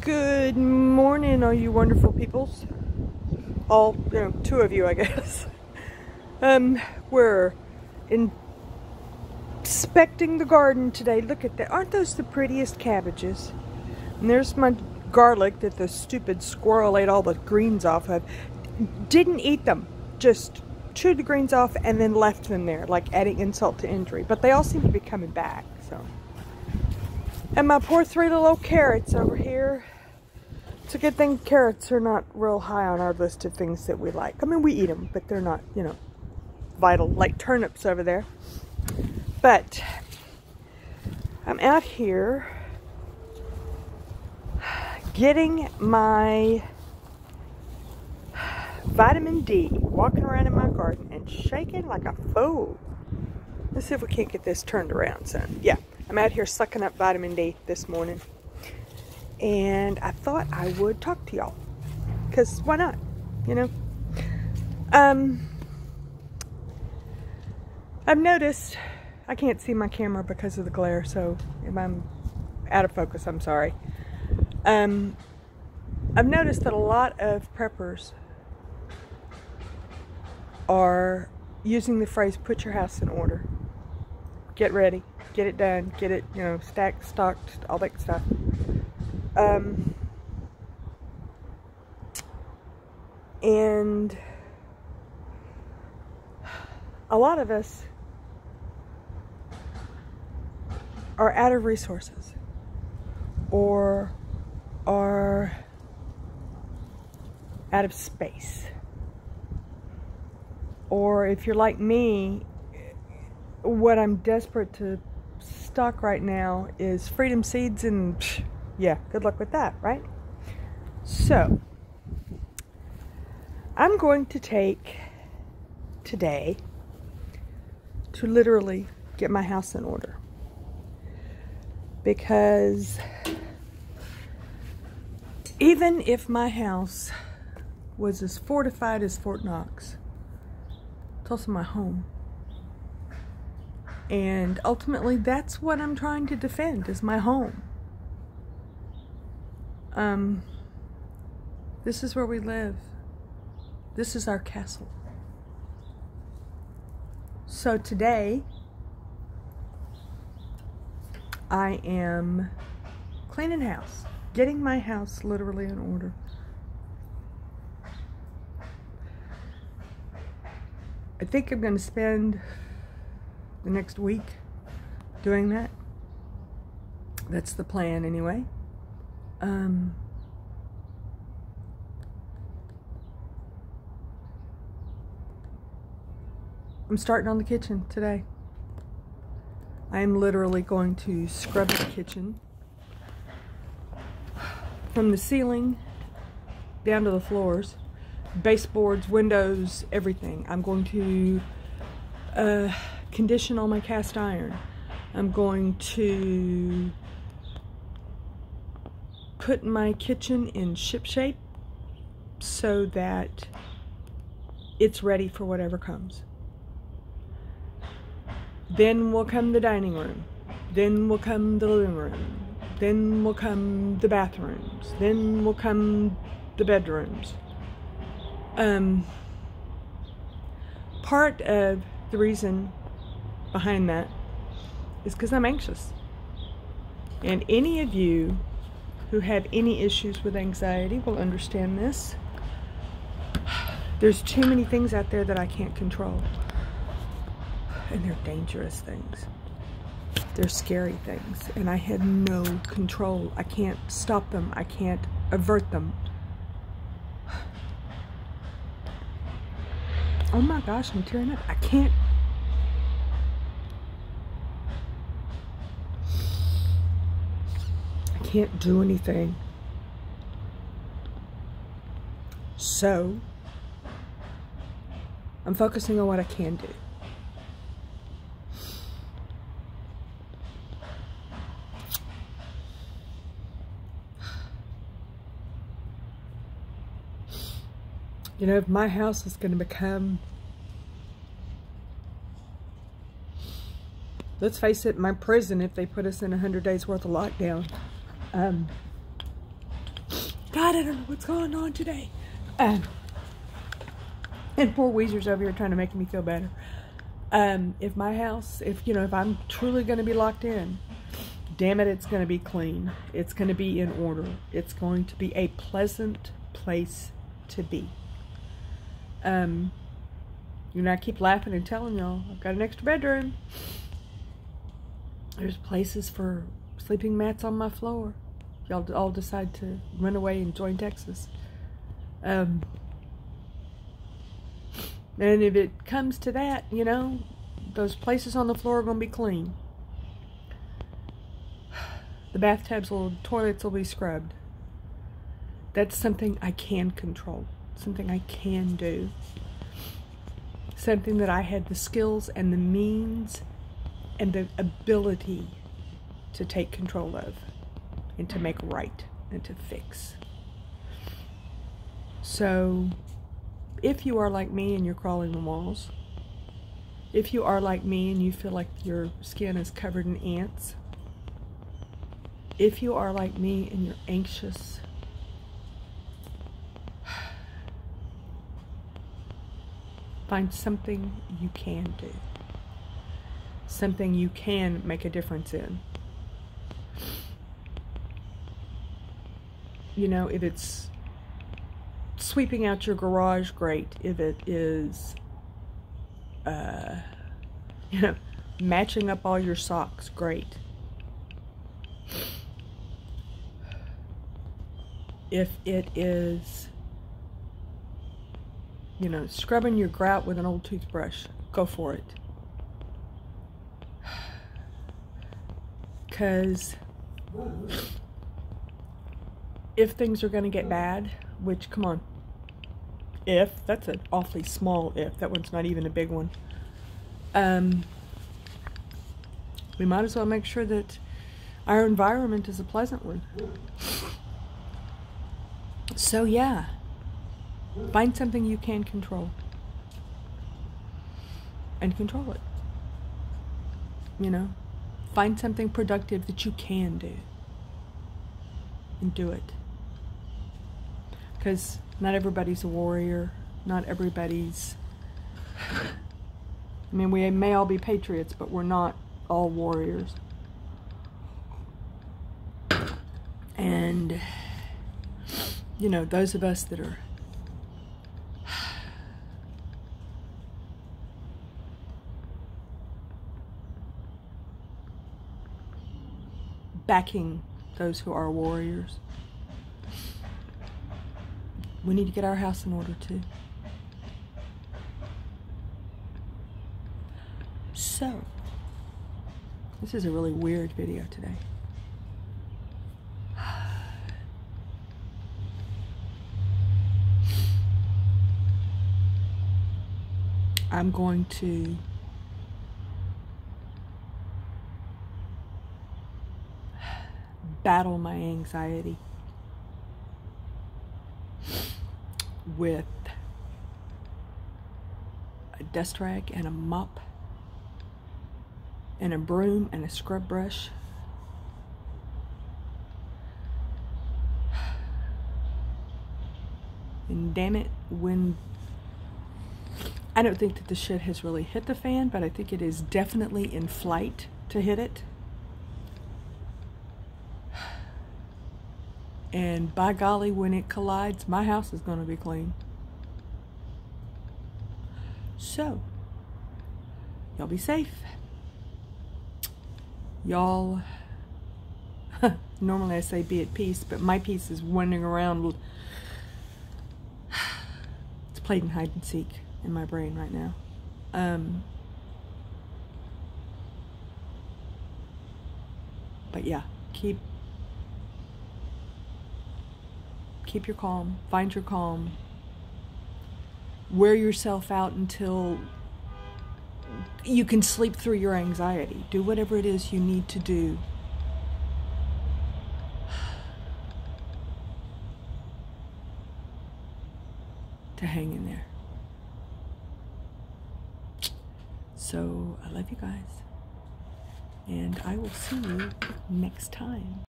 Good morning, all you wonderful peoples. All, you know, two of you, I guess. Um, we're inspecting the garden today. Look at that. Aren't those the prettiest cabbages? And there's my garlic that the stupid squirrel ate all the greens off of. Didn't eat them. Just chewed the greens off and then left them there, like adding insult to injury. But they all seem to be coming back, so. And my poor three little carrots over here. It's a good thing carrots are not real high on our list of things that we like. I mean, we eat them, but they're not, you know, vital, like turnips over there. But I'm out here getting my vitamin D, walking around in my garden and shaking like a fool. Let's see if we can't get this turned around, son. Yeah, I'm out here sucking up vitamin D this morning. And I thought I would talk to y'all. Because why not? You know? Um, I've noticed, I can't see my camera because of the glare, so if I'm out of focus, I'm sorry. Um, I've noticed that a lot of preppers are using the phrase put your house in order. Get ready, get it done, get it, you know, stacked, stocked, all that stuff. Um, and a lot of us are out of resources or are out of space. Or if you're like me, what I'm desperate to stock right now is freedom seeds and psh, yeah, good luck with that, right? So, I'm going to take today to literally get my house in order because even if my house was as fortified as Fort Knox, it's also my home. And ultimately, that's what I'm trying to defend is my home. Um, this is where we live. This is our castle. So today, I am cleaning house, getting my house literally in order. I think I'm going to spend the next week doing that. That's the plan anyway. Um, I'm starting on the kitchen today. I am literally going to scrub the kitchen from the ceiling down to the floors, baseboards, windows, everything. I'm going to uh, condition all my cast iron. I'm going to put my kitchen in ship shape so that it's ready for whatever comes. Then will come the dining room. Then will come the living room. Then will come the bathrooms. Then will come the bedrooms. Um, part of the reason behind that is because I'm anxious. And any of you who have any issues with anxiety will understand this. There's too many things out there that I can't control. And they're dangerous things. They're scary things. And I have no control. I can't stop them. I can't avert them. Oh my gosh, I'm tearing up. I can't can't do anything. So, I'm focusing on what I can do. You know, if my house is going to become, let's face it, my prison if they put us in 100 days worth of lockdown. Um, God, I don't know what's going on today. Um, and poor Weezer's over here trying to make me feel better. Um, if my house, if you know, if I'm truly going to be locked in, damn it, it's going to be clean. It's going to be in order. It's going to be a pleasant place to be. Um, you know, I keep laughing and telling y'all, I've got an extra bedroom. There's places for sleeping mats on my floor. Y'all all decide to run away and join Texas. Um, and if it comes to that, you know, those places on the floor are going to be clean. The bathtubs will, toilets will be scrubbed. That's something I can control. Something I can do. Something that I had the skills and the means and the ability to take control of and to make right and to fix. So, if you are like me and you're crawling the walls, if you are like me and you feel like your skin is covered in ants, if you are like me and you're anxious, find something you can do, something you can make a difference in. You know, if it's sweeping out your garage, great. If it is, uh, you know, matching up all your socks, great. If it is, you know, scrubbing your grout with an old toothbrush, go for it. Because if things are going to get bad, which, come on, if, that's an awfully small if, that one's not even a big one, um, we might as well make sure that our environment is a pleasant one. So, yeah, find something you can control. And control it. You know, find something productive that you can do. And do it because not everybody's a warrior. Not everybody's. I mean, we may all be patriots, but we're not all warriors. And, you know, those of us that are backing those who are warriors we need to get our house in order too. So, this is a really weird video today. I'm going to battle my anxiety. With a dust rag and a mop and a broom and a scrub brush. And damn it, when I don't think that the shit has really hit the fan, but I think it is definitely in flight to hit it. And by golly, when it collides, my house is going to be clean. So, y'all be safe. Y'all, normally I say be at peace, but my peace is wandering around. It's playing hide and seek in my brain right now. Um, but yeah, keep keep your calm, find your calm, wear yourself out until you can sleep through your anxiety. Do whatever it is you need to do. to hang in there. So, I love you guys. And I will see you next time.